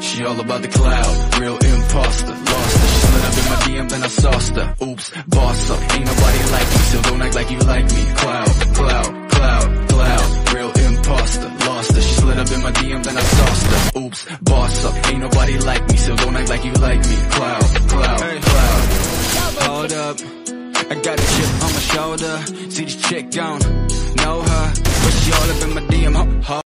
She all about the cloud, real imposter, lost her. She slid up in my DM, then I sauced her. Oops, boss up, ain't nobody like me, so don't act like you like me. Cloud, cloud, cloud, cloud, real imposter, lost her. She slid up in my DM, then I sauced her. Oops, boss up, ain't nobody like me, so don't act like you like me. Cloud, cloud, cloud. Hold up, I got a chip on my shoulder. See this chick, gone, no. know